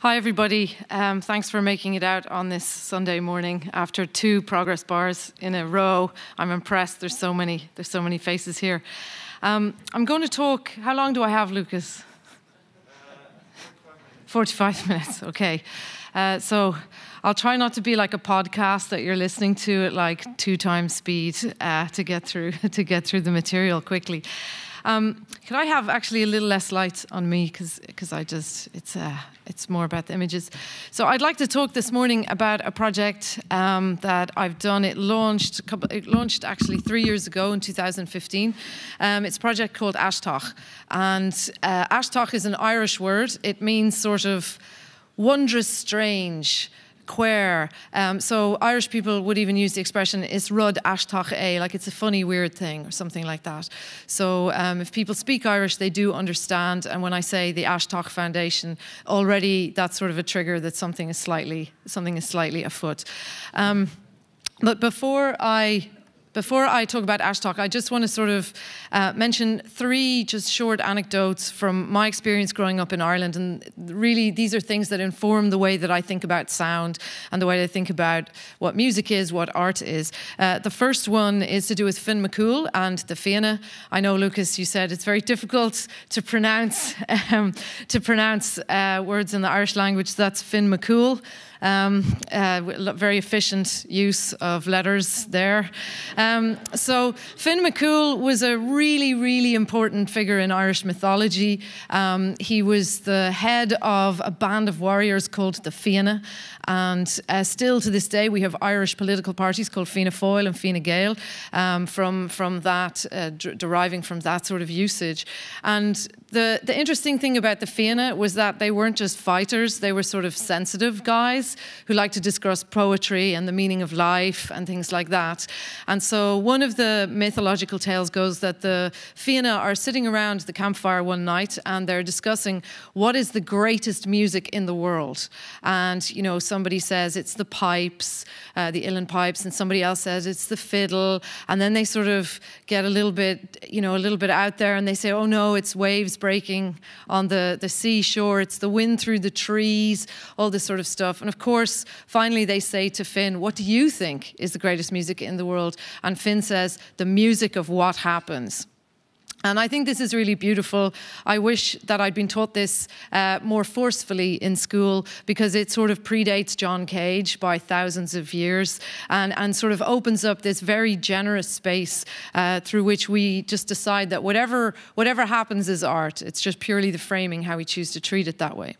Hi, everybody. Um, thanks for making it out on this Sunday morning after two progress bars in a row. I'm impressed. There's so many. There's so many faces here. Um, I'm going to talk. How long do I have, Lucas? 45 minutes. Okay. Uh, so I'll try not to be like a podcast that you're listening to at like two times speed uh, to get through to get through the material quickly. Um, could I have actually a little less light on me because I just it's uh, it's more about the images. So I'd like to talk this morning about a project um, that I've done. It launched it launched actually three years ago in 2015. Um, it's a project called Aisteach, and uh, Aisteach is an Irish word. It means sort of wondrous, strange queer. Um, so Irish people would even use the expression "is rud aisteach a," like it's a funny, weird thing or something like that. So um, if people speak Irish, they do understand. And when I say the Aisteach Foundation, already that's sort of a trigger that something is slightly something is slightly afoot. Um, but before I before I talk about Aisteach, I just want to sort of uh, mention three just short anecdotes from my experience growing up in Ireland. And really, these are things that inform the way that I think about sound and the way I think about what music is, what art is. Uh, the first one is to do with Finn McCool and the Fianna. I know, Lucas, you said it's very difficult to pronounce um, to pronounce uh, words in the Irish language. That's Finn McCool. Um, uh, very efficient use of letters there. Um, so Finn McCool was a really, really important figure in Irish mythology. Um, he was the head of a band of warriors called the Fianna, and uh, still to this day, we have Irish political parties called Fianna Fáil and Fine Gael um, from, from that, uh, deriving from that sort of usage. And the, the interesting thing about the Fianna was that they weren't just fighters, they were sort of sensitive guys who liked to discuss poetry and the meaning of life and things like that. And so one of the mythological tales goes that the Fianna are sitting around the campfire one night and they're discussing what is the greatest music in the world. And, you know, somebody says it's the pipes, uh, the uilleann pipes, and somebody else says it's the fiddle, and then they sort of get a little bit, you know, a little bit out there, and they say, oh no, it's waves breaking on the the seashore, it's the wind through the trees, all this sort of stuff. And of course, finally they say to Finn, what do you think is the greatest music in the world? And Finn says, the music of what happens. And I think this is really beautiful. I wish that I'd been taught this uh, more forcefully in school because it sort of predates John Cage by thousands of years and, and sort of opens up this very generous space uh, through which we just decide that whatever, whatever happens is art. It's just purely the framing, how we choose to treat it that way.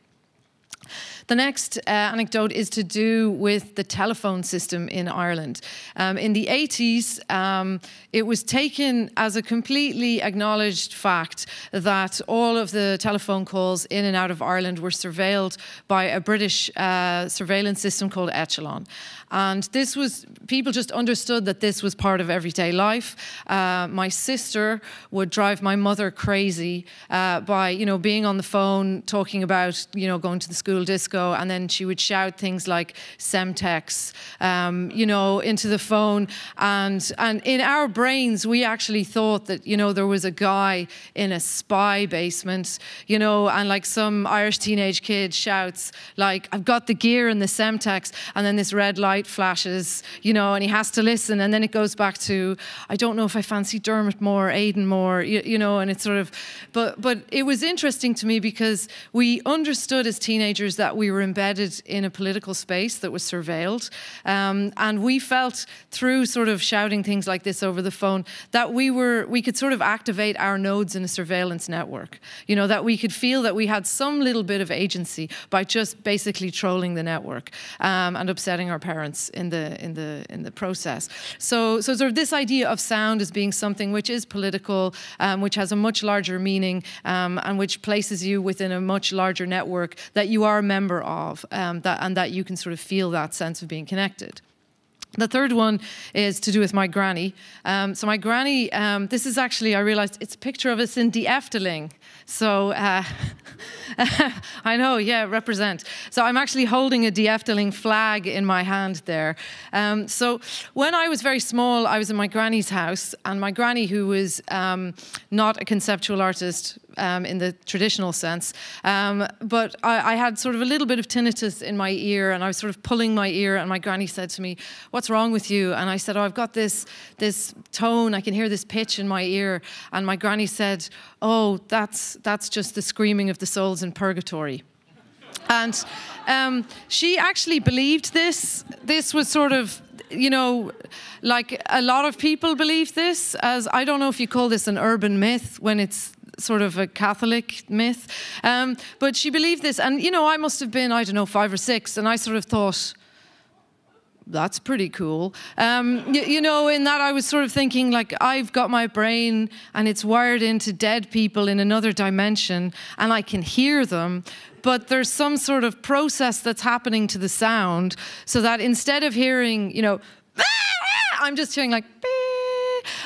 The next uh, anecdote is to do with the telephone system in Ireland. Um, in the 80s, um, it was taken as a completely acknowledged fact that all of the telephone calls in and out of Ireland were surveilled by a British uh, surveillance system called Echelon. And this was, people just understood that this was part of everyday life. Uh, my sister would drive my mother crazy uh, by, you know, being on the phone, talking about, you know, going to the school disco, and then she would shout things like Semtex, um, you know, into the phone. And, and in our brains, we actually thought that, you know, there was a guy in a spy basement, you know, and like some Irish teenage kid shouts, like, I've got the gear and the Semtex, and then this red light light flashes, you know, and he has to listen. And then it goes back to, I don't know if I fancy Dermot more, Aidan more, you, you know, and it's sort of, but, but it was interesting to me because we understood as teenagers that we were embedded in a political space that was surveilled. Um, and we felt through sort of shouting things like this over the phone that we were, we could sort of activate our nodes in a surveillance network, you know, that we could feel that we had some little bit of agency by just basically trolling the network um, and upsetting our parents in the in the in the process. So so sort of this idea of sound as being something which is political, um, which has a much larger meaning, um, and which places you within a much larger network that you are a member of, um, that and that you can sort of feel that sense of being connected. The third one is to do with my granny. Um, so my granny, um, this is actually, I realized it's a picture of us in Die Efteling. So uh, I know, yeah, represent. So I'm actually holding a Die Efteling flag in my hand there. Um, so when I was very small, I was in my granny's house, and my granny, who was um, not a conceptual artist, um, in the traditional sense. Um, but I, I, had sort of a little bit of tinnitus in my ear, and I was sort of pulling my ear. And my granny said to me, "What's wrong with you?" And I said, "Oh, I've got this this tone. I can hear this pitch in my ear." And my granny said, "Oh, that's that's just the screaming of the souls in purgatory." And um, she actually believed this. This was sort of you know, like a lot of people believe this, as I don't know if you call this an urban myth when it's sort of a Catholic myth. Um, but she believed this. And, you know, I must have been, I don't know, five or six, and I sort of thought, that's pretty cool. Um, you, you, know, in that I was sort of thinking, like, I've got my brain and it's wired into dead people in another dimension and I can hear them. But there's some sort of process that's happening to the sound so that instead of hearing, you know, I'm just hearing like,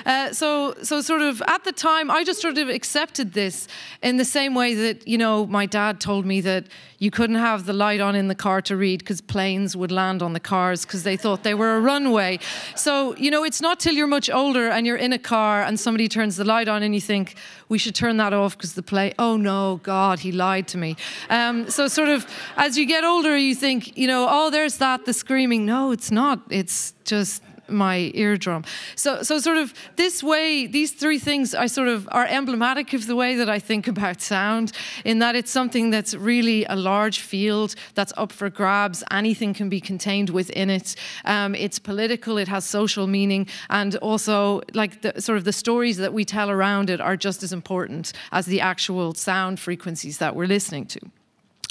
uh, so, so sort of at the time, I just sort of accepted this in the same way that you know my dad told me that you couldn't have the light on in the car to read because planes would land on the cars because they thought they were a runway. So you know, it's not till you're much older and you're in a car and somebody turns the light on and you think we should turn that off because the plane. Oh no, God, he lied to me. Um, so sort of as you get older, you think you know, oh, there's that the screaming. No, it's not. It's just my eardrum. So, so sort of this way, these three things I sort of are emblematic of the way that I think about sound, in that it's something that's really a large field that's up for grabs. Anything can be contained within it. Um, it's political, it has social meaning, and also like the sort of the stories that we tell around it are just as important as the actual sound frequencies that we're listening to.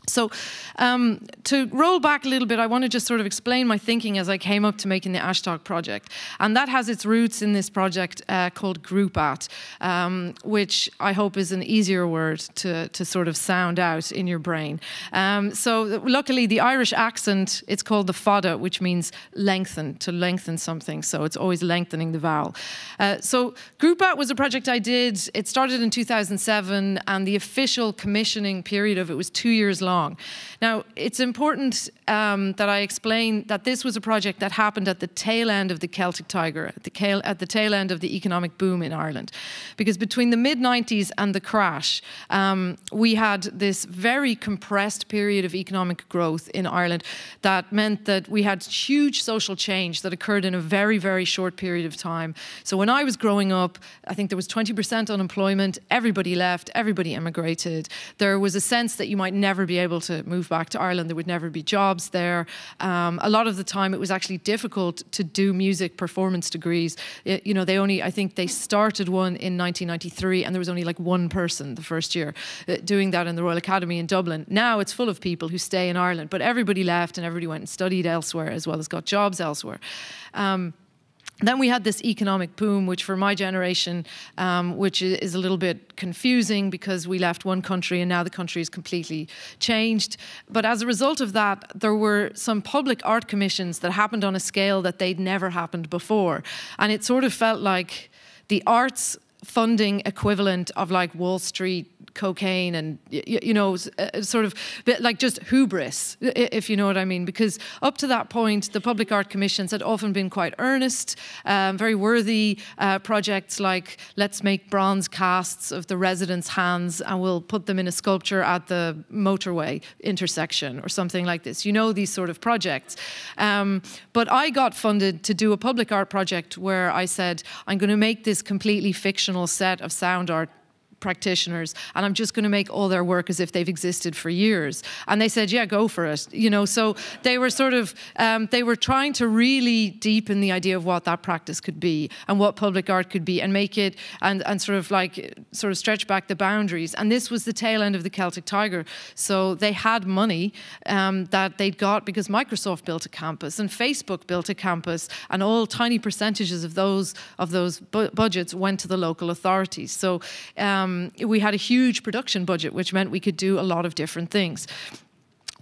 So, um, to roll back a little bit, I want to just sort of explain my thinking as I came up to making the Aisteach project. And that has its roots in this project uh, called Grúpat, um, which I hope is an easier word to, to sort of sound out in your brain. Um, so, luckily, the Irish accent, it's called the fada, which means lengthen, to lengthen something. So, it's always lengthening the vowel. Uh, so, Grúpat was a project I did. It started in 2007, and the official commissioning period of it was two years long Now, it's important um, that I explain that this was a project that happened at the tail end of the Celtic Tiger, at the, tail, at the tail end of the economic boom in Ireland. Because between the mid 90s and the crash, um, we had this very compressed period of economic growth in Ireland that meant that we had huge social change that occurred in a very, very short period of time. So when I was growing up, I think there was 20% unemployment, everybody left, everybody immigrated. There was a sense that you might never be able to move back to Ireland. There would never be jobs there. Um, a lot of the time, it was actually difficult to do music performance degrees. It, you know, they only, I think they started one in 1993, and there was only like one person the first year uh, doing that in the Royal Academy in Dublin. Now it's full of people who stay in Ireland, but everybody left and everybody went and studied elsewhere as well as got jobs elsewhere. Um, then we had this economic boom, which for my generation, um, which is a little bit confusing because we left one country and now the country is completely changed. But as a result of that, there were some public art commissions that happened on a scale that they'd never happened before. And it sort of felt like the arts funding equivalent of like Wall Street cocaine and you, know uh, sort of like just hubris if you know what i mean. Because up to that point the public art commissions had often been quite earnest um, very worthy uh, projects like let's make bronze casts of the residents hands and we'll put them in a sculpture at the motorway intersection or something like this. You know these sort of projects. Um, but i got funded to do a public art project where i said i'm going to make this completely fictional set of sound art practitioners and I'm just going to make all their work as if they've existed for years. And they said, yeah, go for it. You know, so they were sort of, um, they were trying to really deepen the idea of what that practice could be and what public art could be and make it and, and sort of like, sort of stretch back the boundaries. And this was the tail end of the Celtic Tiger. So they had money um, that they'd got because Microsoft built a campus and Facebook built a campus and all tiny percentages of those, of those bu budgets went to the local authorities. So um, Um, we had a huge production budget, which meant we could do a lot of different things.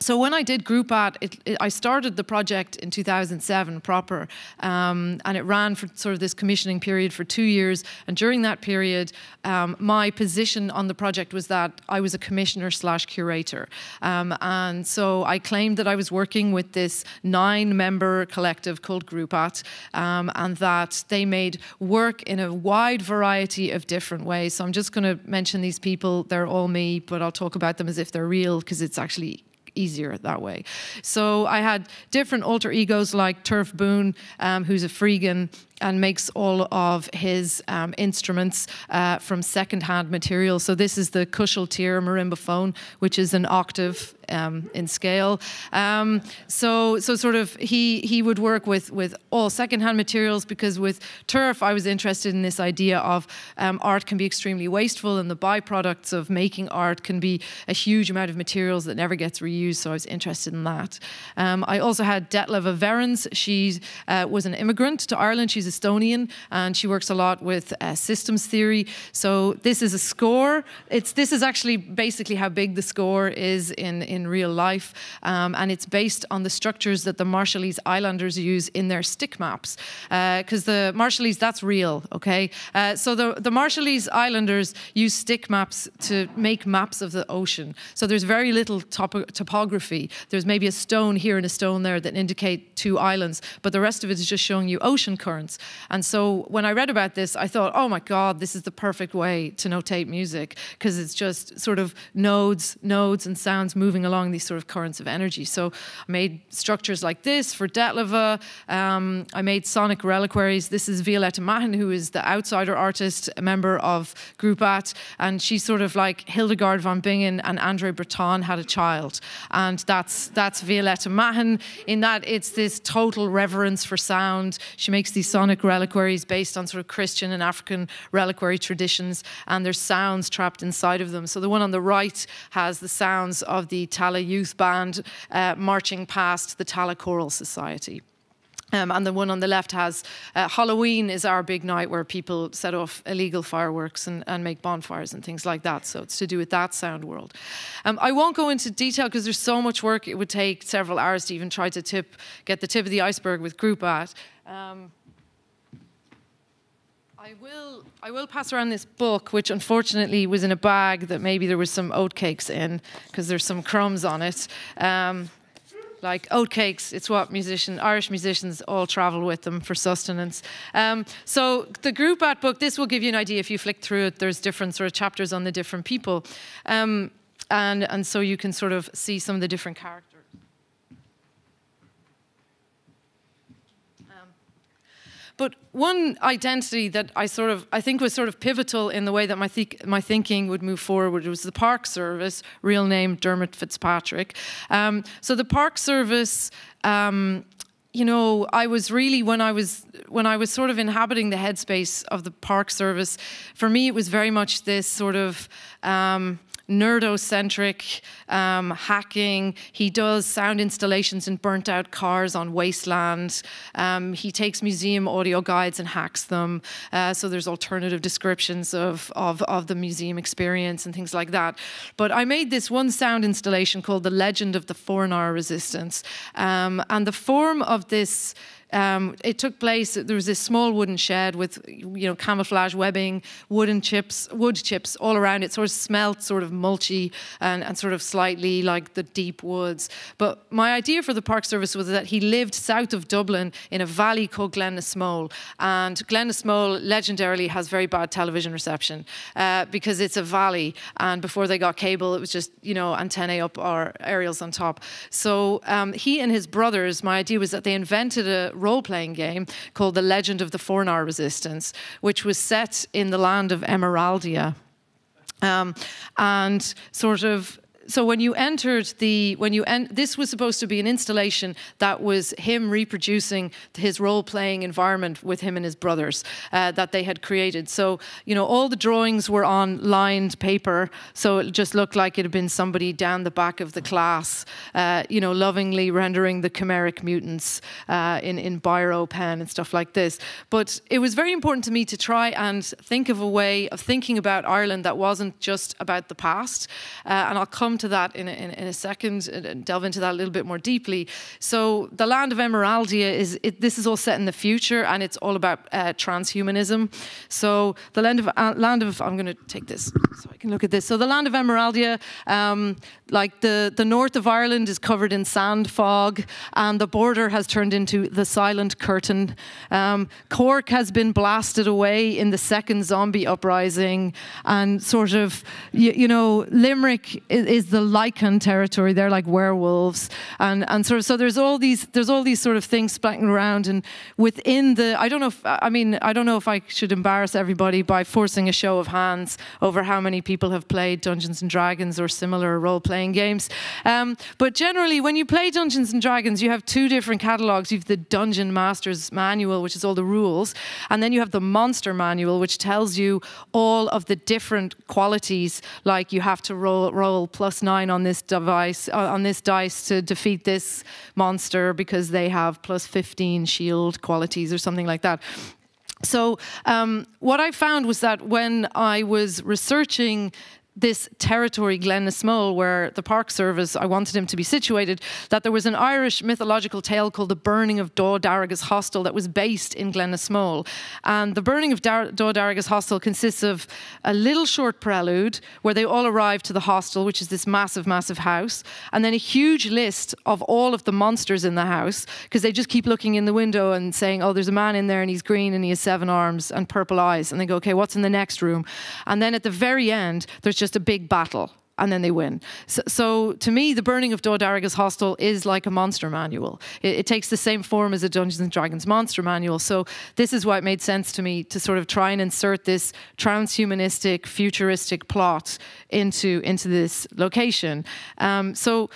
So when I did Grúpat, it, it, I started the project in 2007 proper, um, and it ran for sort of this commissioning period for two years. And during that period, um, my position on the project was that I was a commissioner slash curator, um, and so I claimed that I was working with this nine-member collective called Grúpat, um, and that they made work in a wide variety of different ways. So I'm just going to mention these people. They're all me, but I'll talk about them as if they're real because it's actually easier that way. So I had different alter egos like Turf Boone, um, who's a freegan and makes all of his um, instruments uh, from second-hand material. So this is the Kuscheltier marimba phone, which is an octave um, in scale. Um, so, so sort of he he would work with with all secondhand materials because with turf I was interested in this idea of um, art can be extremely wasteful and the byproducts of making art can be a huge amount of materials that never gets reused. So I was interested in that. Um, I also had Detleva Verens. She uh, was an immigrant to Ireland. She's Estonian and she works a lot with uh, systems theory. So this is a score. It's this is actually basically how big the score is in in real life. Um, and it's based on the structures that the Marshallese Islanders use in their stick maps. Because uh, the Marshallese, that's real, okay? Uh, so the, the Marshallese Islanders use stick maps to make maps of the ocean. So there's very little topo topography. There's maybe a stone here and a stone there that indicate two islands, but the rest of it is just showing you ocean currents. And so when I read about this, I thought, oh my God, this is the perfect way to notate music because it's just sort of nodes, nodes and sounds moving along these sort of currents of energy. So I made structures like this for Detleva. Um, I made sonic reliquaries. This is Violetta Mahin, who is the outsider artist, a member of Grúpat, and she's sort of like Hildegard von Bingen and Andre Breton had a child. And that's, that's Violetta Mahin in that it's this total reverence for sound. She makes these sonic reliquaries based on sort of Christian and African reliquary traditions, and there's sounds trapped inside of them. So the one on the right has the sounds of the Tallaght Youth Band uh, marching past the Tallaght Choral Society. Um, and the one on the left has uh, Halloween is our big night where people set off illegal fireworks and, and, make bonfires and things like that. So it's to do with that sound world. Um, I won't go into detail because there's so much work. It would take several hours to even try to tip, get the tip of the iceberg with Grúpat. Um, I will, I will pass around this book, which unfortunately was in a bag that maybe there was some oatcakes in because there's some crumbs on it. Um, like oatcakes, it's what musicians, Irish musicians all travel with them for sustenance. Um, so the Grúpat book, this will give you an idea if you flick through it. There's different sort of chapters on the different people, um, and and so you can sort of see some of the different characters. But one identity that I sort of, I think was sort of pivotal in the way that my, my thinking would move forward was the Park Service, real name Dermot Fitzpatrick. Um, so the Park Service, um, you know, I was really when I was when I was sort of inhabiting the headspace of the Park Service. For me, it was very much this sort of. Um, nerdocentric um, hacking. He does sound installations in burnt out cars on wasteland. Um, he takes museum audio guides and hacks them. Uh, so there's alternative descriptions of, of, of the museum experience and things like that. But I made this one sound installation called The Legend of the Fornar Resistance. Um, and the form of this um, it took place. There was this small wooden shed with, you know, camouflage webbing, wooden chips, wood chips all around it. Sort of smelt sort of mulchy and, and sort of slightly like the deep woods. But my idea for the Park Service was that he lived south of Dublin in a valley called Glenasmole, and Glenasmole legendarily has very bad television reception uh, because it's a valley, and before they got cable, it was just you know antennae up or aerials on top. So um, he and his brothers, my idea was that they invented a role playing game called The Legend of the Fornar Resistance, which was set in the land of Emeraldia. Um, and sort of so when you entered the when you en- this was supposed to be an installation that was him reproducing his role playing environment with him and his brothers uh, that they had created. So you know all the drawings were on lined paper so it just looked like it had been somebody down the back of the class uh, you know lovingly rendering the chimeric mutants uh, in in biro pen and stuff like this. But it was very important to me to try and think of a way of thinking about Ireland that wasn't just about the past uh, and I'll come to that in a, in, in a second and delve into that a little bit more deeply. So the land of Emeraldia is it, this is all set in the future, and it's all about uh, transhumanism. So the land of uh, land of I'm going to take this so I can look at this. So the land of Emeraldia, um, like the the north of Ireland, is covered in sand fog, and the border has turned into the silent curtain. Um, Cork has been blasted away in the second zombie uprising, and sort of you, you know Limerick is, is the Lycan territory. They're like werewolves, and and sort of so there's all these there's all these sort of things splashing around, and within the I don't know if I mean I don't know if I should embarrass everybody by forcing a show of hands over how many people have played Dungeons and Dragons or similar role playing games, um, but generally when you play Dungeons and Dragons, you have two different catalogs. You have the Dungeon Master's Manual, which is all the rules, and then you have the Monster Manual, which tells you all of the different qualities, like you have to roll roll plus nine on this device uh, on this dice to defeat this monster because they have plus 15 shield qualities or something like that. So, um, what I found was that when I was researching this territory, Glenasmole, where the Park Service, I wanted him to be situated, that there was an Irish mythological tale called the Burning of Dá Derga's Hostel that was based in Glenasmole. And the Burning of Dá Derga's Hostel consists of a little short prelude where they all arrive to the hostel, which is this massive, massive house, and then a huge list of all of the monsters in the house, because they just keep looking in the window and saying, oh, there's a man in there and he's green and he has seven arms and purple eyes. And they go, okay, what's in the next room? And then at the very end, there's just a big battle and then they win. So, so, to me, the burning of Dá Derga's Hostel is like a monster manual. It, it, takes the same form as a Dungeons and Dragons monster manual. So this is why it made sense to me to sort of try and insert this transhumanistic, futuristic plot into into this location. Um, so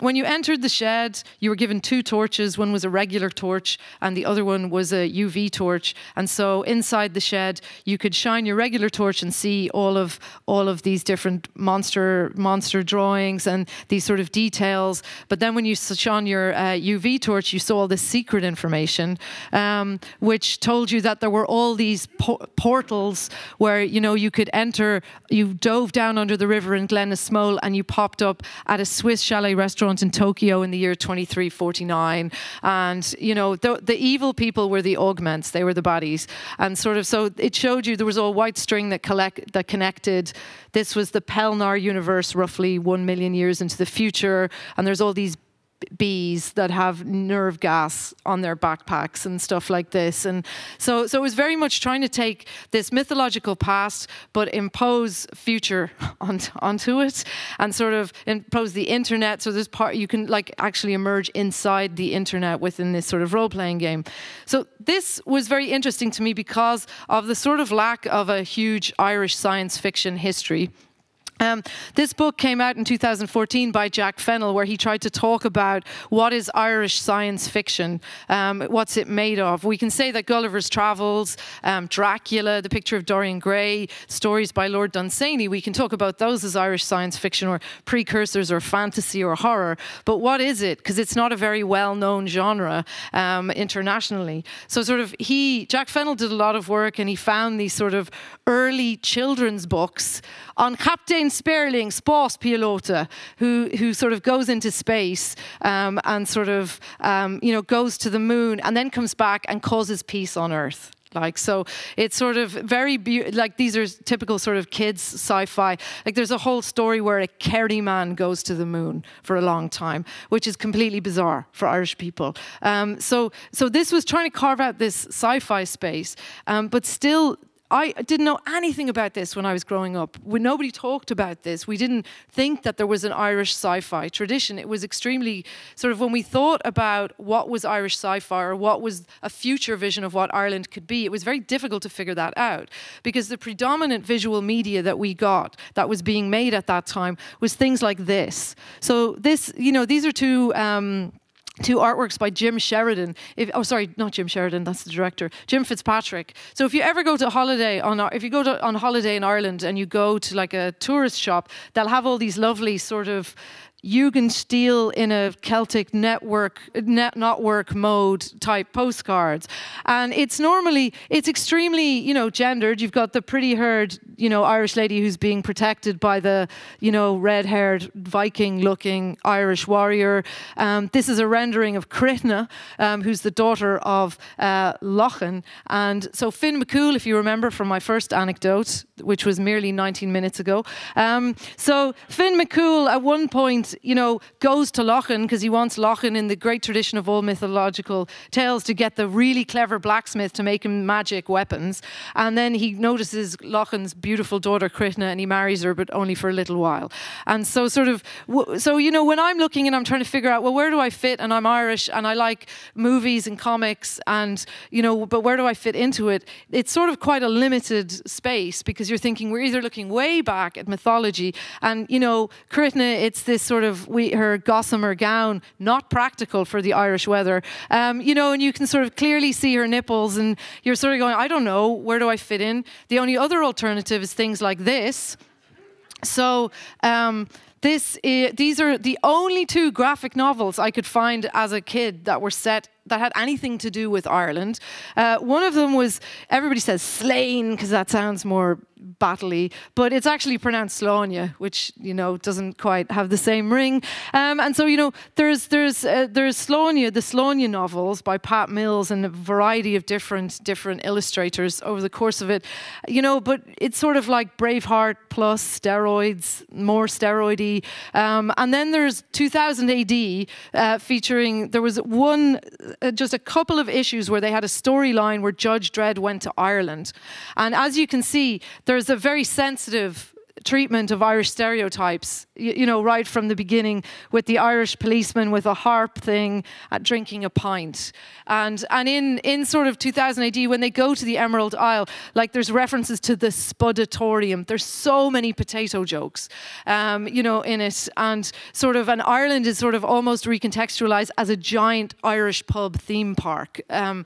when you entered the shed, you were given two torches. One was a regular torch, and the other one was a UV torch. And so inside the shed, you could shine your regular torch and see all of all of these different monster monster drawings and these sort of details. But then when you shone your uh, UV torch, you saw all this secret information, um, which told you that there were all these po portals where you know you could enter. You dove down under the river in Glenasmole, and you popped up at a Swiss chalet restaurant restaurant in Tokyo in the year 2349. And, you know, the, the evil people were the augments, they were the bodies. And sort of, so it showed you there was a white string that, collect, that connected. This was the Pelnar universe, roughly one million years into the future. And there's all these bees that have nerve gas on their backpacks and stuff like this. And so, so it was very much trying to take this mythological past, but impose future on, onto it, and sort of impose the internet. So this part you can like actually emerge inside the internet within this sort of role playing game. So this was very interesting to me because of the sort of lack of a huge Irish science fiction history. Um, this book came out in 2014 by Jack Fennell, where he tried to talk about what is Irish science fiction, um, what's it made of. We can say that Gulliver's Travels, um, Dracula, The Picture of Dorian Gray, stories by Lord Dunsany, we can talk about those as Irish science fiction or precursors or fantasy or horror. But what is it? Because it's not a very well known genre um, internationally. So, sort of, he, Jack Fennell did a lot of work and he found these sort of early children's books on Captain Sperling, Spauspilota, who, who sort of goes into space um, and sort of, um, you know, goes to the moon and then comes back and causes peace on Earth. Like so it's sort of very like these are typical sort of kids sci-fi. Like there's a whole story where a Kerry man goes to the moon for a long time which is completely bizarre for irish people. Um, so so this was trying to carve out this sci-fi space um, but still I didn't know anything about this when I was growing up. When nobody talked about this, we didn't think that there was an Irish sci-fi tradition. It was extremely sort of when we thought about what was Irish sci-fi or what was a future vision of what Ireland could be, it was very difficult to figure that out because the predominant visual media that we got that was being made at that time was things like this. So this, you know, these are two. Um, two artworks by Jim Sheridan. If, oh, sorry, not Jim Sheridan. That's the director. Jim Fitzpatrick. So if you ever go to holiday on, if you go to, on holiday in Ireland and you go to like a tourist shop, they'll have all these lovely sort of Jugendstil in a Celtic network net, network mode type postcards, and it's normally it's extremely you know gendered. You've got the pretty haired you know Irish lady who's being protected by the you know red haired Viking looking Irish warrior. Um, this is a rendering of Cruithne, um, who's the daughter of uh, Lochan, and so Finn McCool, if you remember from my first anecdote, which was merely 19 minutes ago. Um, so Finn McCool at one point you know, goes to Lochan because he wants Lochan in the great tradition of all mythological tales to get the really clever blacksmith to make him magic weapons. And then he notices Lochan's beautiful daughter Cruithne and he marries her, but only for a little while. And so, sort of, so you know, when I'm looking and I'm trying to figure out, well, where do I fit? And I'm Irish and I like movies and comics, and you know, but where do I fit into it? It's sort of quite a limited space because you're thinking we're either looking way back at mythology, and you know, Cruithne, it's this sort of we, her gossamer gown, not practical for the Irish weather. Um, you know, and you can sort of clearly see her nipples, and you're sort of going, I don't know, where do I fit in? The only other alternative is things like this. So. Um, this is, these are the only two graphic novels I could find as a kid that were set that had anything to do with Ireland. Uh, one of them was everybody says Slane because that sounds more battly, but it's actually pronounced Sloania, which you know doesn't quite have the same ring. Um, and so you know there's there's uh, there's Sloania, the Sloania novels by Pat Mills and a variety of different different illustrators over the course of it. You know, but it's sort of like Braveheart plus steroids, more steroidy. Um, and then there's 2000 AD uh, featuring there was one uh, just a couple of issues where they had a storyline where Judge Dredd went to Ireland, and as you can see there's a very sensitive treatment of Irish stereotypes, you, you, know, right from the beginning with the Irish policeman with a harp thing at drinking a pint. And, and in, in sort of 2000 AD, when they go to the Emerald Isle, like there's references to the Spudatorium. There's so many potato jokes, um, you know, in it. And sort of, and Ireland is sort of almost recontextualized as a giant Irish pub theme park. Um,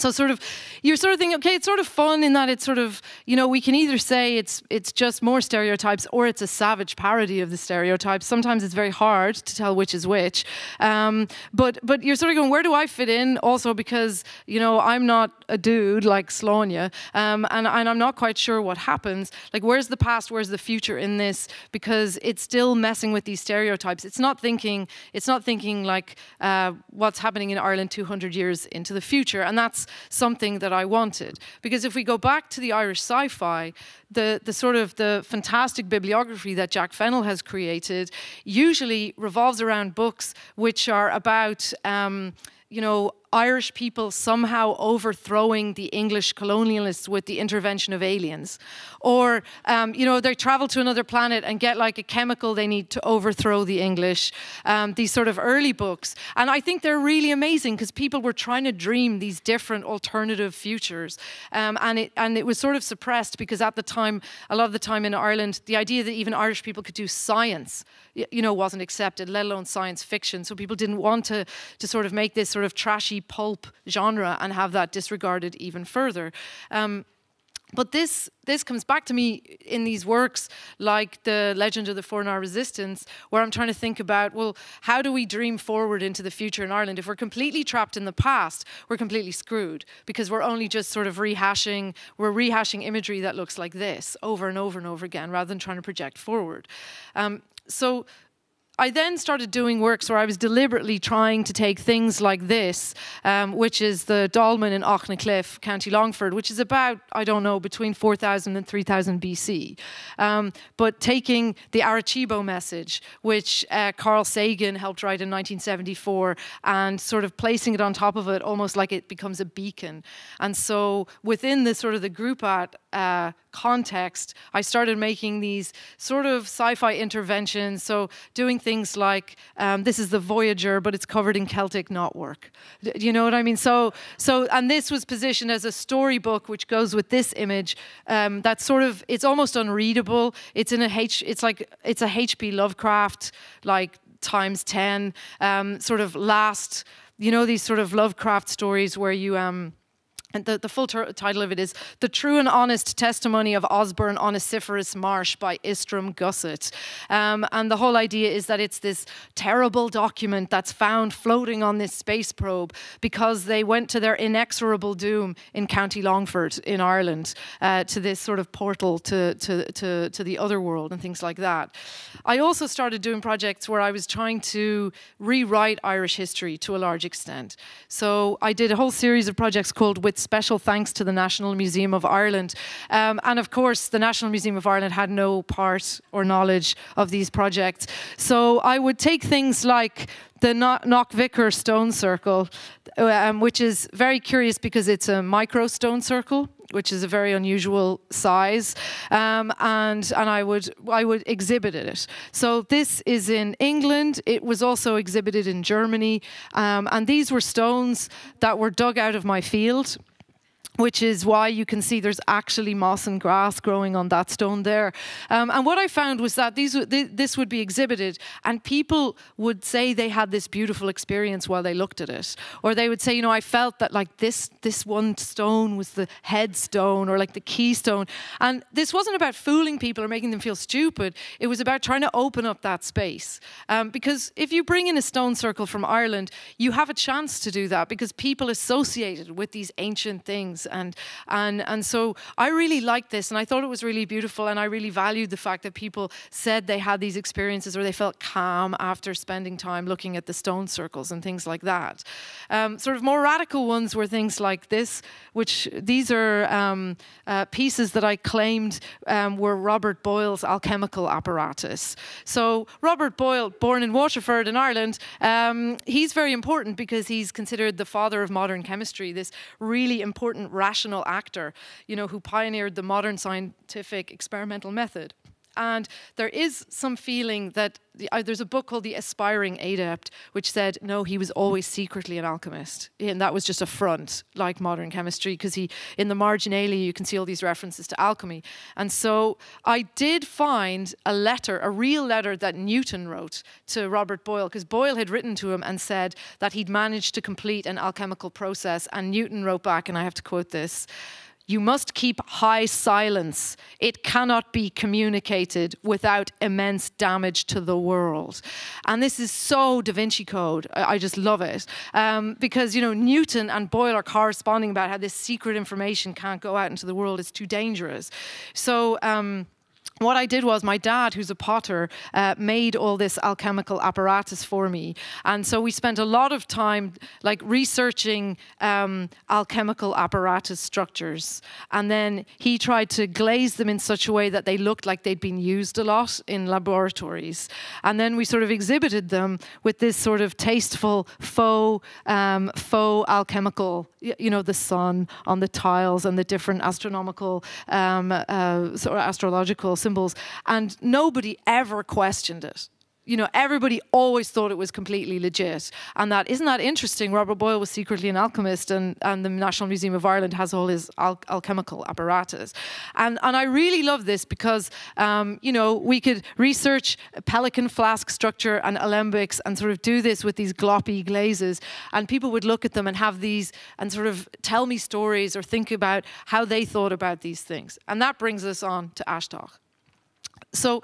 so sort of you're sort of thinking okay it's sort of fun in that it's sort of you know we can either say it's it's just more stereotypes or it's a savage parody of the stereotypes. Sometimes it's very hard to tell which is which. Um, but but you're sort of going where do I fit in? Also because you know I'm not a dude like Sloania um, and, and I'm not quite sure what happens. Like where's the past? Where's the future in this? Because it's still messing with these stereotypes. It's not thinking it's not thinking like uh, what's happening in Ireland 200 years into the future. And that's something that I wanted. Because if we go back to the Irish sci-fi, the, the sort of the fantastic bibliography that Jack Fennell has created usually revolves around books which are about um, you know, Irish people somehow overthrowing the English colonialists with the intervention of aliens. Or, um, you know, they travel to another planet and get like a chemical they need to overthrow the English. Um, these sort of early books. And I think they're really amazing because people were trying to dream these different alternative futures. Um, and, it, and it was sort of suppressed because at the time, a lot of the time in Ireland, the idea that even Irish people could do science, you know, wasn't accepted, let alone science fiction. So people didn't want to, to sort of make this sort of trashy pulp genre and have that disregarded even further. Um, but this this comes back to me in these works like the Legend of the Fornar Resistance, where I'm trying to think about well, how do we dream forward into the future in Ireland? If we're completely trapped in the past, we're completely screwed because we're only just sort of rehashing we're rehashing imagery that looks like this over and over and over again, rather than trying to project forward. Um, so I then started doing works where I was deliberately trying to take things like this, um, which is the dolmen in Aughnacliffe, County Longford, which is about, I don't know, between 4000 and 3000 BC. Um, but taking the Arecibo message, which uh, Carl Sagan helped write in 1974, and sort of placing it on top of it almost like it becomes a beacon. And so within the sort of the Grúpat uh, context, I started making these sort of sci fi interventions. So doing things like um, this is the Voyager, but it's covered in Celtic knotwork. Do you know what I mean? So, so, and this was positioned as a storybook, which goes with this image. Um, that's sort of, it's almost unreadable. It's in a H, it's like, it's a H.P. Lovecraft, like times 10, um, sort of last, you know, these sort of Lovecraft stories where you, um, and the, the full title of it is The True and Honest Testimony of Osborne Onesiphorus Marsh by Istram Gusset. Um, and the whole idea is that it's this terrible document that's found floating on this space probe because they went to their inexorable doom in County Longford in Ireland uh, to this sort of portal to, to, to, to the other world and things like that. I also started doing projects where I was trying to rewrite Irish history to a large extent. So I did a whole series of projects called With special thanks to the National Museum of Ireland. Um, and of course, the National Museum of Ireland had no part or knowledge of these projects. So I would take things like the Knockvicar stone circle, um, which is very curious because it's a micro stone circle, which is a very unusual size, um, and and I would I would exhibit it. So this is in England. It was also exhibited in Germany, um, and these were stones that were dug out of my field which is why you can see there's actually moss and grass growing on that stone there. Um, and what I found was that these this would be exhibited, and people would say they had this beautiful experience while they looked at it, or they would say, you know, I felt that like this this one stone was the headstone or like the keystone, and this wasn't about fooling people or making them feel stupid. It was about trying to open up that space, um, because if you bring in a stone circle from Ireland, you have a chance to do that because people associated with these ancient things and and and so I really liked this, and I thought it was really beautiful, and I really valued the fact that people said they had these experiences or they felt calm after spending time looking at the stone circles and things like that. Um, sort of more radical ones were things like this, which these are um, uh, pieces that I claimed um, were Robert Boyle's alchemical apparatus. So Robert Boyle, born in Waterford in Ireland, um, he's very important because he's considered the father of modern chemistry. This really important rational actor, you know, who pioneered the modern scientific experimental method. And there is some feeling that the, uh, there's a book called The Aspiring Adept, which said, no, he was always secretly an alchemist. And that was just a front, like modern chemistry, because he, in the marginalia, you can see all these references to alchemy. And so I did find a letter, a real letter that Newton wrote to Robert Boyle, because Boyle had written to him and said that he'd managed to complete an alchemical process. And Newton wrote back, and I have to quote this. You must keep high silence. It cannot be communicated without immense damage to the world. And this is so Da Vinci Code. I just love it. Um, because, you know, Newton and Boyle are corresponding about how this secret information can't go out into the world. It's too dangerous. So, um, what I did was my dad, who's a potter, uh, made all this alchemical apparatus for me, and so we spent a lot of time like researching um, alchemical apparatus structures, and then he tried to glaze them in such a way that they looked like they'd been used a lot in laboratories, and then we sort of exhibited them with this sort of tasteful faux um, faux alchemical, you know, the sun on the tiles and the different astronomical um, uh, sort of astrological symbols, and nobody ever questioned it you know, everybody always thought it was completely legit. And that isn't that interesting? Robert Boyle was secretly an alchemist, and, and the National Museum of Ireland has all his al alchemical apparatus. And and I really love this because um, you know we could research pelican flask structure and alembics and sort of do this with these gloppy glazes, and people would look at them and have these and sort of tell me stories or think about how they thought about these things. And that brings us on to Aisteach. So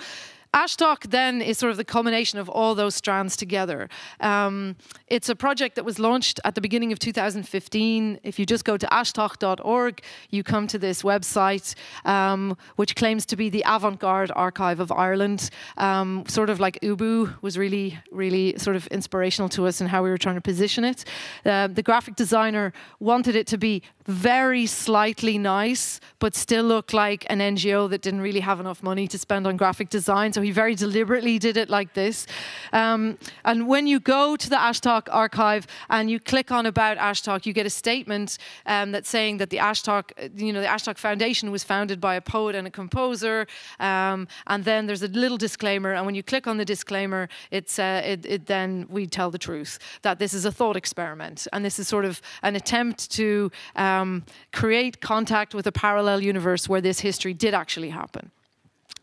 Aisteach then is sort of the culmination of all those strands together. Um, it's a project that was launched at the beginning of 2015. If you just go to aisteach.org, you come to this website, um, which claims to be the avant garde archive of Ireland. Um, sort of like Ubu was really, really sort of inspirational to us in how we were trying to position it. Uh, the graphic designer wanted it to be very slightly nice, but still look like an NGO that didn't really have enough money to spend on graphic design. So he very deliberately did it like this. Um, and when you go to the Aisteach archive and you click on about Aisteach, you get a statement um, that's saying that the Aisteach, you know, the Aisteach Foundation was founded by a poet and a composer. Um, and then there's a little disclaimer. And when you click on the disclaimer, it's uh, it, it then we tell the truth that this is a thought experiment and this is sort of an attempt to um, create contact with a parallel universe where this history did actually happen.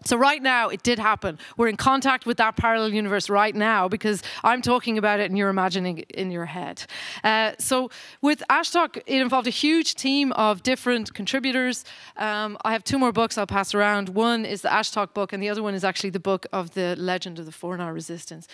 So right now, it did happen. We're in contact with that parallel universe right now because I'm talking about it and you're imagining it in your head. Uh, so with Aisteach, it involved a huge team of different contributors. Um, I have two more books I'll pass around. One is the Aisteach book, and the other one is actually the book of the legend of the Fornar resistance.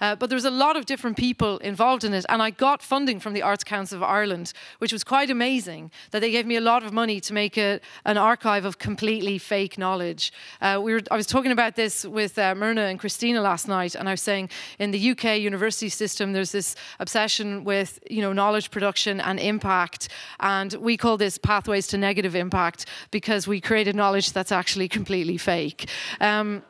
Uh, but there's a lot of different people involved in it, and I got funding from the Arts Council of Ireland, which was quite amazing. That they gave me a lot of money to make an archive of completely fake knowledge. Uh, we were, I was talking about this with uh, Myrna and Christina last night, and I was saying in the UK university system, there's this obsession with you know knowledge production and impact, and we call this pathways to negative impact because we created knowledge that's actually completely fake. Um,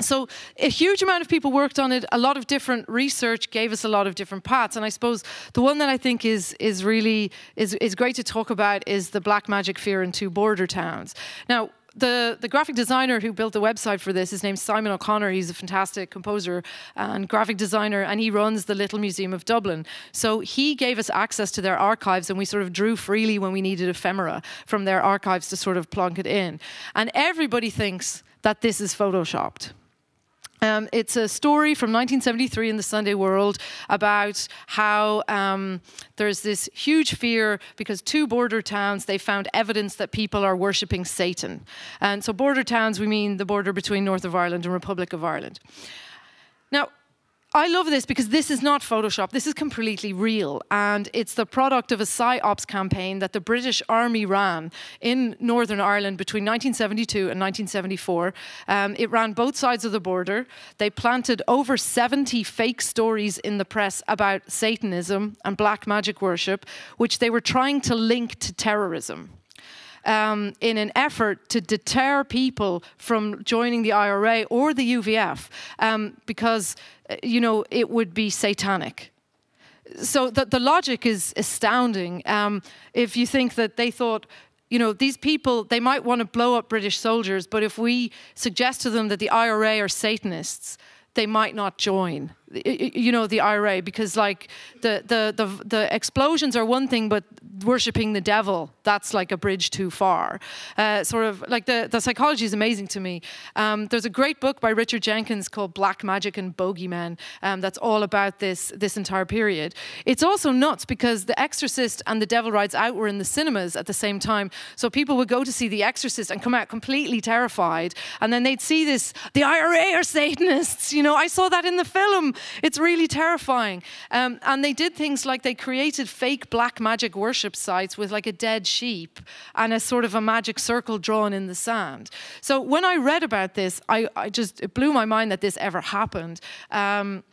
so a huge amount of people worked on it a lot of different research gave us a lot of different paths and i suppose the one that i think is is really is, is great to talk about is the black magic fear in two border towns now the, the graphic designer who built the website for this, is named Simon O'Connor. He's a fantastic composer and graphic designer, and he runs the Little Museum of Dublin. So he gave us access to their archives, and we sort of drew freely when we needed ephemera from their archives to sort of plunk it in. And everybody thinks that this is photoshopped. Um, it's a story from 1973 in the Sunday World about how um, there's this huge fear because two border towns they found evidence that people are worshipping Satan, and so border towns we mean the border between North of Ireland and Republic of Ireland. Now, I love this because this is not Photoshop. This is completely real. And it's the product of a PSYOPs campaign that the British Army ran in Northern Ireland between 1972 and 1974. Um, it ran both sides of the border. They planted over 70 fake stories in the press about Satanism and black magic worship, which they were trying to link to terrorism um, in an effort to deter people from joining the IRA or the UVF um, because, uh, you know, it would be satanic. So the, the logic is astounding. Um, if you think that they thought, you know, these people, they might want to blow up British soldiers, but if we suggest to them that the IRA are Satanists, they might not join you know the IRA because like the, the the the explosions are one thing but worshipping the devil that's like a bridge too far. Uh, sort of like the, the psychology is amazing to me. Um, there's a great book by Richard Jenkins called Black Magic and Bogeymen um, that's all about this this entire period. It's also nuts because The Exorcist and The Devil Rides Out were in the cinemas at the same time so people would go to see The Exorcist and come out completely terrified and then they'd see this the IRA are Satanists you know? I saw that in the film it's really terrifying. Um, and they did things like they created fake black magic worship sites with like a dead sheep and a sort of a magic circle drawn in the sand. So when I read about this, I, I just, it blew my mind that this ever happened. Um,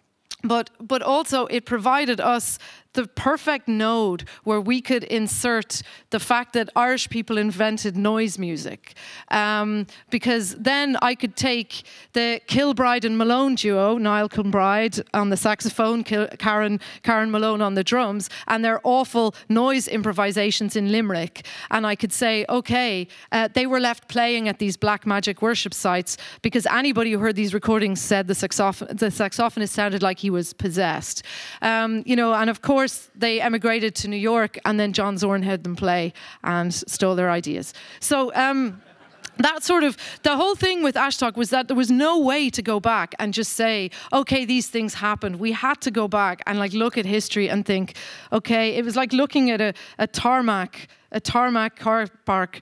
but but also it provided us the perfect node where we could insert the fact that Irish people invented noise music. Um, because then I could take the Kilbride and Malone duo, Niall Kilbride on the saxophone, Karen, Karen Malone on the drums, and their awful noise improvisations in Limerick. And I could say, okay, uh, they were left playing at these black magic worship sites because anybody who heard these recordings said the, the saxophonist sounded like he was possessed. Um, you know, and of course, course, they emigrated to New York, and then John Zorn heard them play and stole their ideas. So. Um, that sort of the whole thing with Aisteach was that there was no way to go back and just say, okay, these things happened. We had to go back and like look at history and think, okay, it was like looking at a, a tarmac a tarmac car park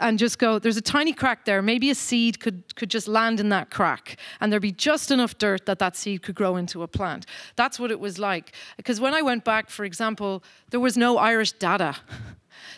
and just go, there's a tiny crack there. Maybe a seed could, could just land in that crack and there'd be just enough dirt that that seed could grow into a plant. That's what it was like. Because when I went back, for example, there was no Irish data.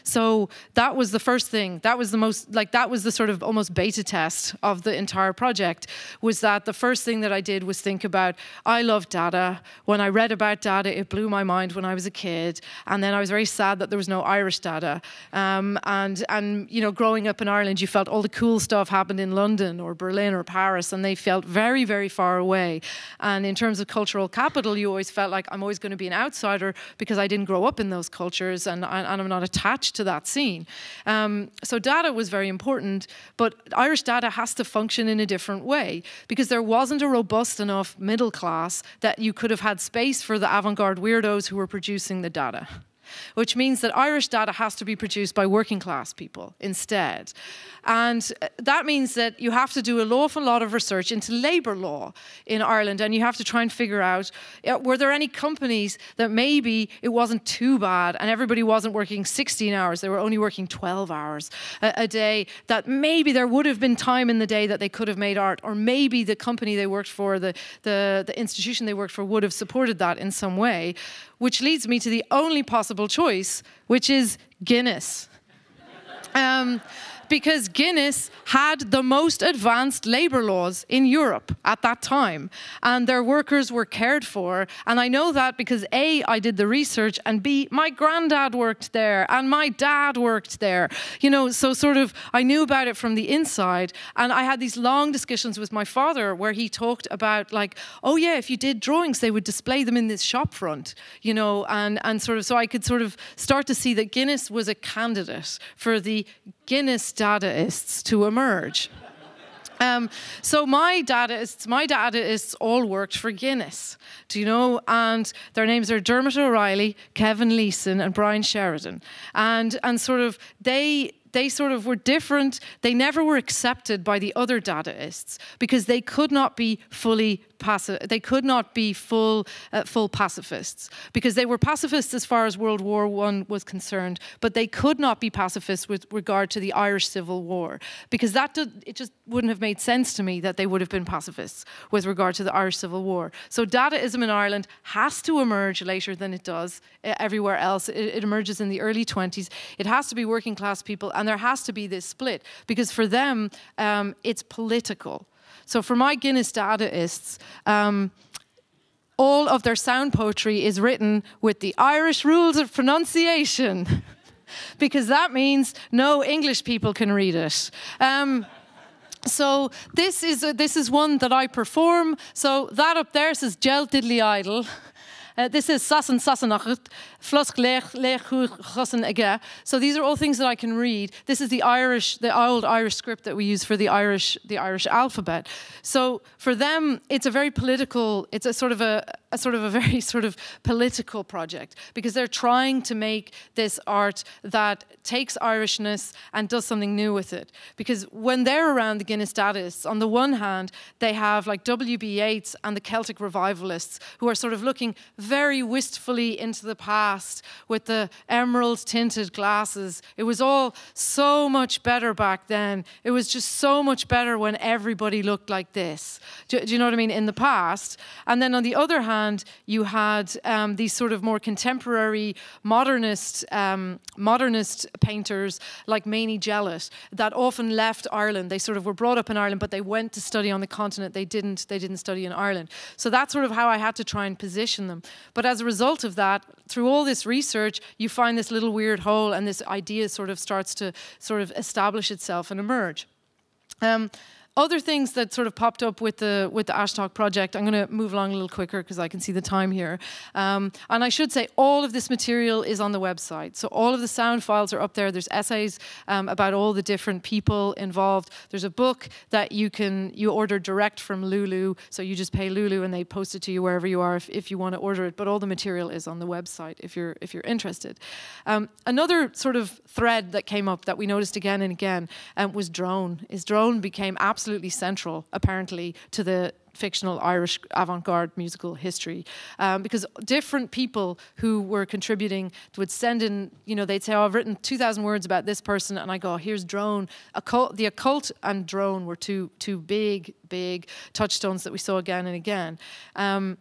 So that was the first thing. That was the most, like, that was the sort of almost beta test of the entire project. Was that the first thing that I did was think about, I love data. When I read about data, it blew my mind when I was a kid. And then I was very sad that there was no Irish data. Um, and, and, you know, growing up in Ireland, you felt all the cool stuff happened in London or Berlin or Paris, and they felt very, very far away. And in terms of cultural capital, you always felt like I'm always going to be an outsider because I didn't grow up in those cultures and, and I'm not attached to that scene. Um, so data was very important, but Irish data has to function in a different way because there wasn't a robust enough middle class that you could have had space for the avant garde weirdos who were producing the data. Which means that Irish data has to be produced by working class people instead. And uh, that means that you have to do an awful lot of research into labour law in Ireland, and you have to try and figure out uh, were there any companies that maybe it wasn't too bad and everybody wasn't working 16 hours, they were only working 12 hours a, a day, that maybe there would have been time in the day that they could have made art, or maybe the company they worked for, the, the, the institution they worked for, would have supported that in some way, which leads me to the only possible choice, which is Guinness. Um, because Guinness had the most advanced labor laws in Europe at that time, and their workers were cared for. And I know that because A, I did the research, and B, my granddad worked there, and my dad worked there. You know, so sort of I knew about it from the inside. And I had these long discussions with my father where he talked about, like, oh, yeah, if you did drawings, they would display them in this shop front, you know, and, and sort of so I could sort of start to see that Guinness was a candidate for the Guinness Dadaists to emerge. Um, so my dadaists, my dadaists all worked for Guinness, do you know? And their names are Dermot O'Reilly, Kevin Leeson, and Brian Sheridan. And and sort of they they sort of were different. They never were accepted by the other Dadaists because they could not be fully they could not be full uh, full pacifists because they were pacifists as far as World War One was concerned, but they could not be pacifists with regard to the Irish Civil War because that did, it just wouldn't have made sense to me that they would have been pacifists with regard to the Irish Civil War. So Dadaism in Ireland has to emerge later than it does uh, everywhere else. It, it emerges in the early 20s. It has to be working class people, and there has to be this split because for them um, it's political. So for my Guinness Dadaists, um, all of their sound poetry is written with the Irish rules of pronunciation, because that means no English people can read it. Um, so this is a, this is one that I perform. So that up there says "Gel Diddly Idle." Uh, this is Sassen Sassenachert, Flusk Again. So these are all things that I can read. This is the Irish, the old Irish script that we use for the Irish, the Irish alphabet. So for them, it's a very political, it's a sort of a, a sort of a very sort of political project because they're trying to make this art that takes Irishness and does something new with it. Because when they're around the Guinness Dadaists, on the one hand, they have like W.B. Yeats and the Celtic revivalists who are sort of looking very wistfully into the past with the emerald tinted glasses. It was all so much better back then. It was just so much better when everybody looked like this. Do, do you know what I mean? In the past. And then on the other hand, you had um, these sort of more contemporary modernist um, modernist painters like Mainie Jellett that often left Ireland. They sort of were brought up in Ireland, but they went to study on the continent. They didn't. They didn't study in Ireland. So that's sort of how I had to try and position them. But as a result of that, through all this research, you find this little weird hole, and this idea sort of starts to sort of establish itself and emerge. Um, other things that sort of popped up with the with the Aisteach project, I'm going to move along a little quicker because I can see the time here. Um, and I should say, all of this material is on the website. So all of the sound files are up there. There's essays um, about all the different people involved. There's a book that you can you order direct from Lulu. So you just pay Lulu and they post it to you wherever you are if, if you want to order it. But all the material is on the website if you're if you're interested. Um, another sort of thread that came up that we noticed again and again um, was drone. Is drone became absolutely absolutely central, apparently, to the fictional Irish avant garde musical history. Um, because different people who were contributing would send in, you know, they'd say, Oh, I've written 2,000 words about this person. And I go, Here's Drone. Occult, the occult and Drone were two, two big, big touchstones that we saw again and again. Um,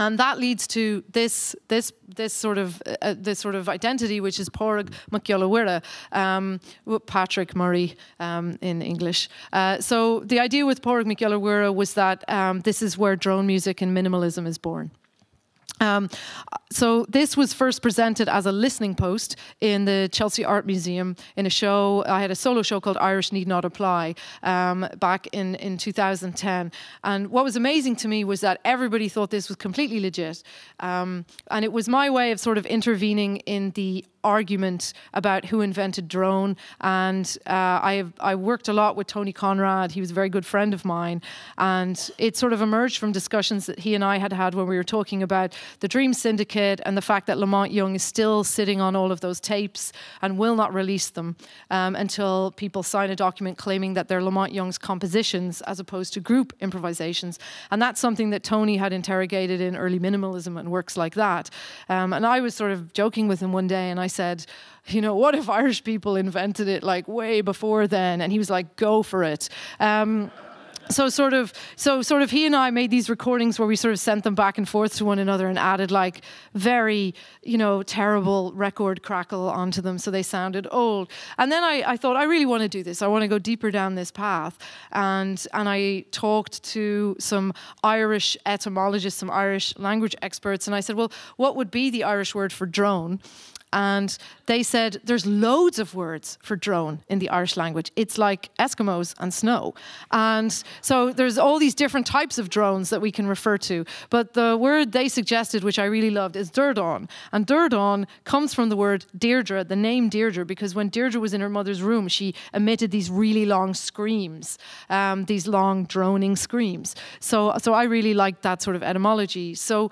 and that leads to this this this sort of uh, uh this sort of identity, which is Pádraig Mac um, Patrick Murray um, in English. Uh, so the idea with Pádraig Mac was that um, this is where drone music and minimalism is born. Um, so this was first presented as a listening post in the Chelsea Art Museum in a show. I had a solo show called Irish Need Not Apply um, back in, in 2010. And what was amazing to me was that everybody thought this was completely legit. Um, and it was my way of sort of intervening in the argument about who invented drone. And uh, I have, I worked a lot with Tony Conrad. He was a very good friend of mine, and it sort of emerged from discussions that he and I had had when we were talking about the Dream Syndicate and the fact that La Monte Young is still sitting on all of those tapes and will not release them um, until people sign a document claiming that they're La Monte Young's compositions as opposed to group improvisations. And that's something that Tony had interrogated in early minimalism and works like that. Um, and I was sort of joking with him one day and I said, you know, what if Irish people invented it like way before then? And he was like, go for it. Um, so sort of so sort of he and I made these recordings where we sort of sent them back and forth to one another and added like very you know terrible record crackle onto them so they sounded old and then I, I thought I really want to do this I want to go deeper down this path and and I talked to some Irish etymologists some Irish language experts and I said well what would be the Irish word for drone and they said there's loads of words for drone in the Irish language. It's like Eskimos and snow. And so there's all these different types of drones that we can refer to. But the word they suggested, which I really loved, is Dordán. And Dordán comes from the word Deirdre, the name Deirdre, because when Deirdre was in her mother's room, she emitted these really long screams, um, these long droning screams. So, so I really liked that sort of etymology. So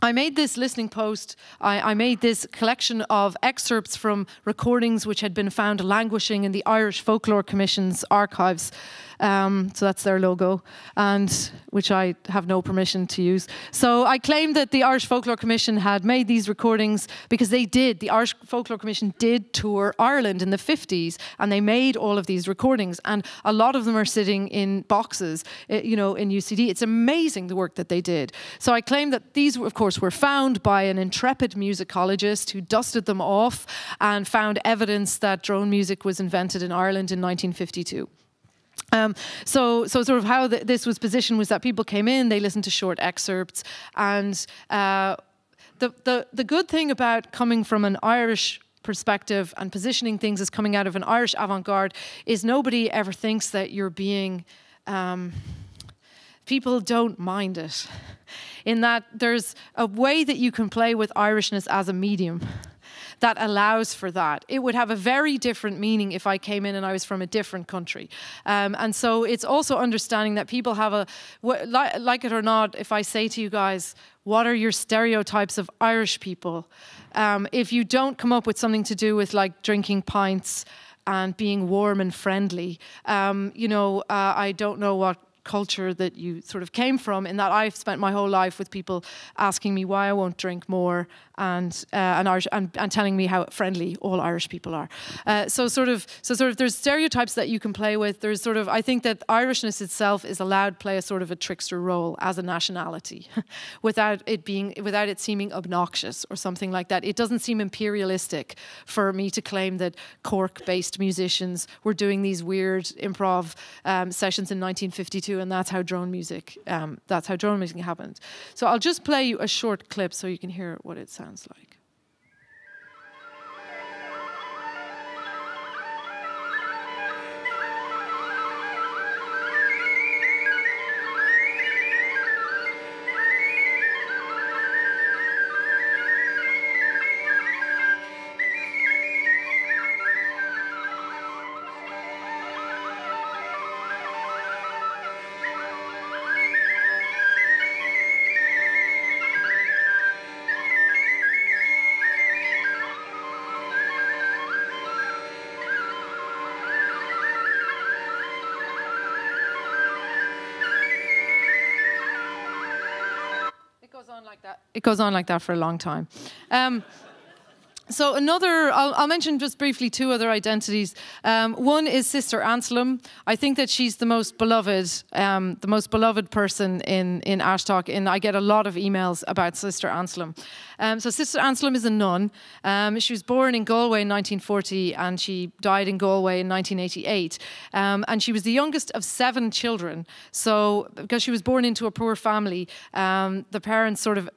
I made this listening post, I, I, made this collection of excerpts from recordings which had been found languishing in the Irish Folklore Commission's archives. Um, so that's their logo, and which I have no permission to use. So I claimed that the Irish Folklore Commission had made these recordings because they did. The Irish Folklore Commission did tour Ireland in the 50s, and they made all of these recordings, and a lot of them are sitting in boxes, eh, you know, in UCD. It's amazing the work that they did. So I claim that these, of course, were found by an intrepid musicologist who dusted them off and found evidence that drone music was invented in Ireland in 1952. Um, so, so sort of how th this was positioned was that people came in, they listened to short excerpts, and uh, the, the the good thing about coming from an Irish perspective and positioning things as coming out of an Irish avant-garde is nobody ever thinks that you're being. Um, people don't mind it, in that there's a way that you can play with Irishness as a medium that allows for that. It would have a very different meaning if I came in and I was from a different country. Um, and so it's also understanding that people have a, like it or not, if I say to you guys, what are your stereotypes of Irish people? Um, if you don't come up with something to do with like drinking pints and being warm and friendly, um, you know, uh, I don't know what culture that you sort of came from in that I've spent my whole life with people asking me why I won't drink more and uh, and, Irish, and, and telling me how friendly all Irish people are. Uh, so sort of so sort of there's stereotypes that you can play with. There's sort of I think that Irishness itself is allowed to play a sort of a trickster role as a nationality, without it being without it seeming obnoxious or something like that. It doesn't seem imperialistic for me to claim that Cork-based musicians were doing these weird improv um, sessions in 1952, and that's how drone music um, that's how drone music happened. So I'll just play you a short clip so you can hear what it sounds sounds like. It goes on like that for a long time. Um, so another, I'll, I'll, mention just briefly two other identities. Um, one is Sister Anselme. I think that she's the most beloved, um, the most beloved person in in Aisteach. And I get a lot of emails about Sister Anselme. Um, so Sister Anselme is a nun. Um, she was born in Galway in 1940 and she died in Galway in 1988. Um, and she was the youngest of seven children. So because she was born into a poor family, um, the parents sort of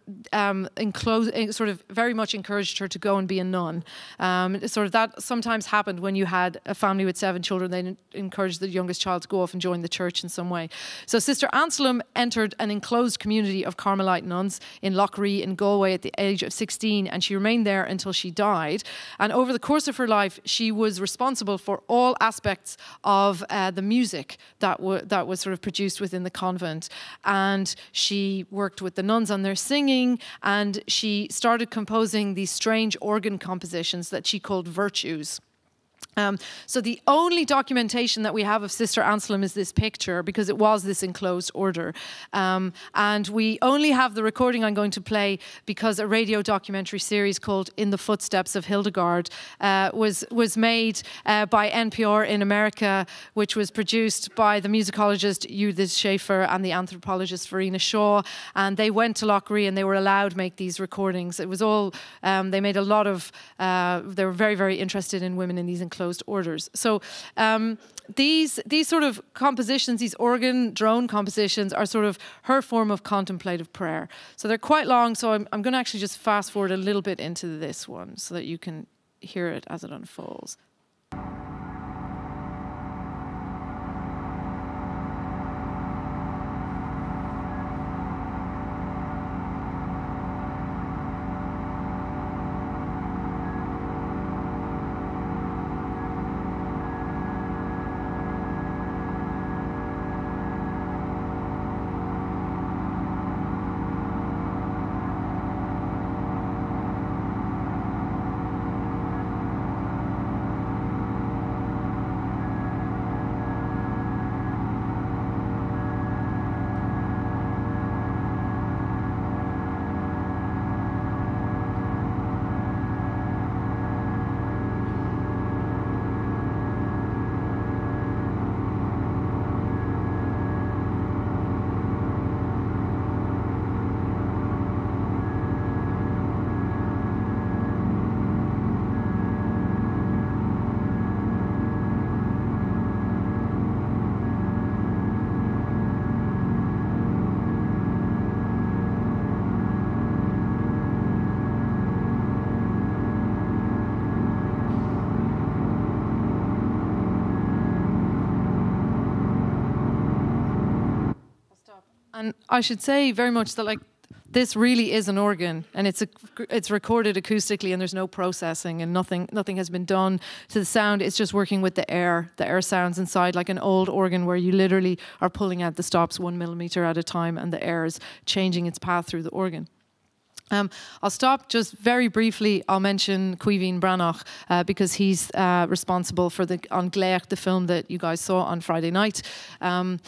enclosed, sort of very much encouraged her to go and be a nun. Um, sort of that sometimes happened when you had a family with seven children. They encouraged the youngest child to go off and join the church in some way. So Sister Anselme entered an enclosed community of Carmelite nuns in Loughrea in Galway at the age of 16, and she remained there until she died. And over the course of her life, she was responsible for all aspects of uh, the music that, that was sort of produced within the convent. And she worked with the nuns on their singing, and she started composing these strange organ compositions that she called virtues. Um, so the only documentation that we have of Sister Anselme is this picture because it was this enclosed order. Um, and we only have the recording I'm going to play because a radio documentary series called In the Footsteps of Hildegard uh, was, was made uh, by NPR in America, which was produced by the musicologist Judith Schaefer and the anthropologist Verena Shaw. And they went to Loughrea and they were allowed to make these recordings. It was all, um, they made a lot of, uh, they were very, very interested in women in these enclosed closed orders. So um, these these sort of compositions, these organ drone compositions, are sort of her form of contemplative prayer. So they're quite long. So I'm, I'm going to actually just fast forward a little bit into this one so that you can hear it as it unfolds. And I should say very much that like this really is an organ and it's a, it's recorded acoustically and there's no processing and nothing nothing has been done to the sound it's just working with the air the air sounds inside like an old organ where you literally are pulling out the stops one millimeter at a time and the air is changing its path through the organ um, I'll stop just very briefly. I'll mention Caoimhín Breathnach uh, because he's uh, responsible for the An Gléach, the film that you guys saw on Friday night. Um,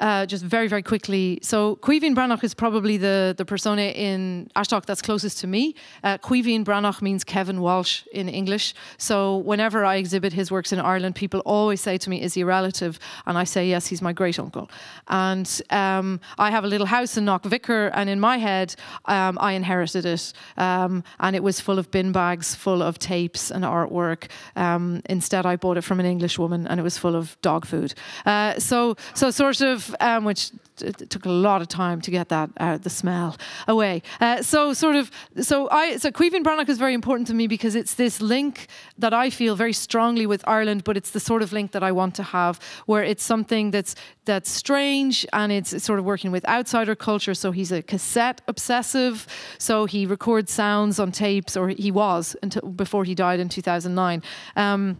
uh, just very, very quickly. So Caoimhín Breathnach is probably the, the persona in Aisteach that's closest to me. Uh, Caoimhín Breathnach means Kevin Walsh in English. So whenever I exhibit his works in Ireland, people always say to me, is he a relative? And I say, yes, he's my great uncle. And um, I have a little house in Knockvicar, and in my head, um, I inherited it. Um, and it was full of bin bags, full of tapes and artwork. Um, instead, I bought it from an English woman, and it was full of dog food. Uh, so, so sort of um, which took a lot of time to get that out, the smell away. Uh, so sort of, so I, so Caoimhín Breathnach is very important to me because it's this link that I feel very strongly with Ireland, but it's the sort of link that I want to have, where it's something that's that's strange and it's sort of working with outsider culture. So he's a cassette obsessive, so he records sounds on tapes, or he was until before he died in 2009. Um,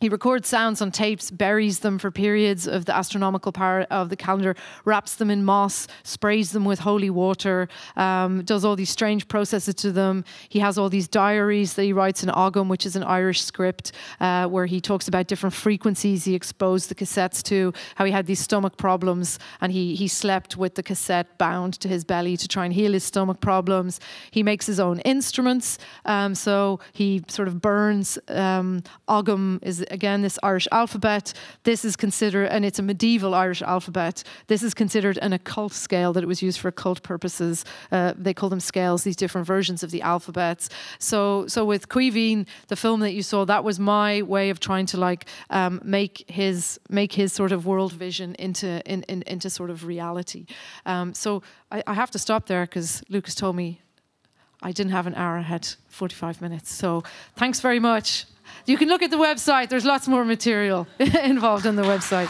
he records sounds on tapes, buries them for periods of the astronomical power of the calendar, wraps them in moss, sprays them with holy water, um, does all these strange processes to them. He has all these diaries that he writes in Ogham, which is an Irish script, uh, where he talks about different frequencies he exposed the cassettes to, how he had these stomach problems, and he, he slept with the cassette bound to his belly to try and heal his stomach problems. He makes his own instruments, um, so he sort of burns. Um, Ogham is again, this Irish alphabet. This is considered, and it's a medieval Irish alphabet. This is considered an occult scale that it was used for occult purposes. Uh, they call them scales, these different versions of the alphabets. So, so with Caoimhín, the film that you saw, that was my way of trying to like um, make his make his sort of world vision into in, in, into sort of reality. Um, so I, I have to stop there because Lucas told me I didn't have an hour ahead, 45 minutes. So thanks very much. You can look at the website, there's lots more material involved on the website.